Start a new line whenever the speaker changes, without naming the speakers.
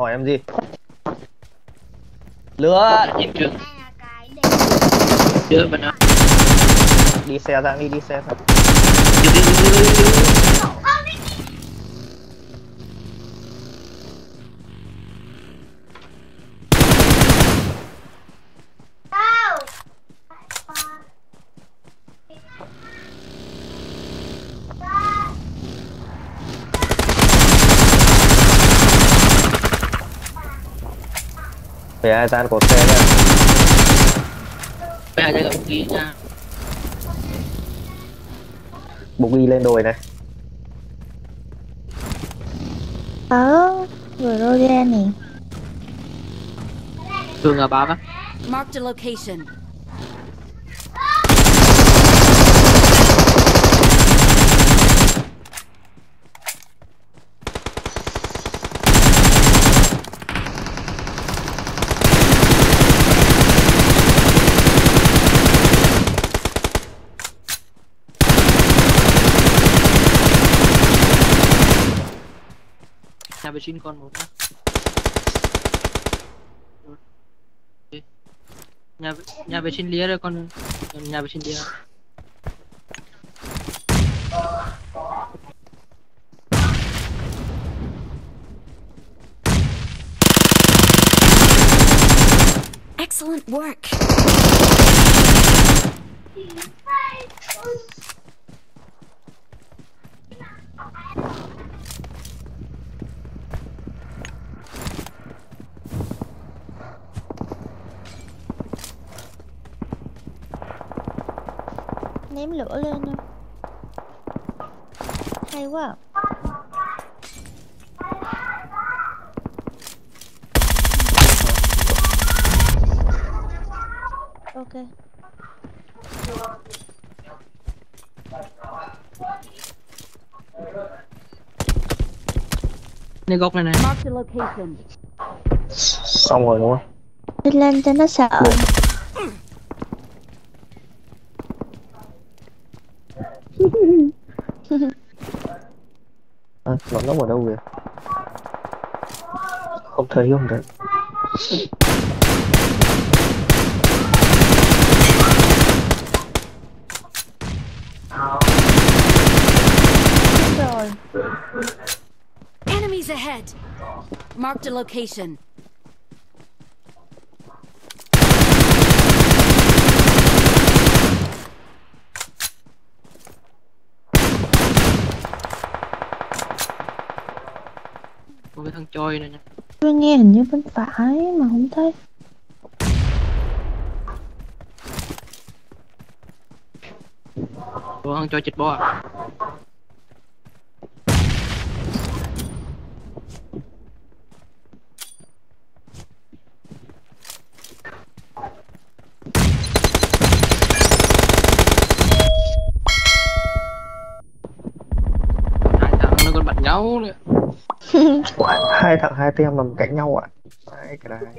hỏi em gì?
Chưa? Đó
đi xe ra đi đi xe ra
chưa chưa chưa chưa
không không đi đâu
về ai gian của xe nha
bây giờ gặp kỹ nha.
Bụng đi lên đồi này.
Ở vừa rồi ra nè.
Thường ở ba á
Marked a location.
Nhà vệ sinh còn một nữa nhà vệ- nhà vệ sinh lia rồi con nhà vệ sinh lia
Excellent work.
Ném lửa lên thôi. Hay quá à. Ok.
Này góc này này.
Xong rồi đúng không?
Đi lên cho nó sợ
à, nó nóc ở đâu vậy không thấy không
rồi
Enemies ahead. Marked a location.
Có cái thằng choi này nha
Tôi nghe hình như bên phải mà không thấy.
Có thằng choi chích bò à? Nhau nữa
Hai thằng hai tem nằm cạnh nhau ạ. Đấy, cái này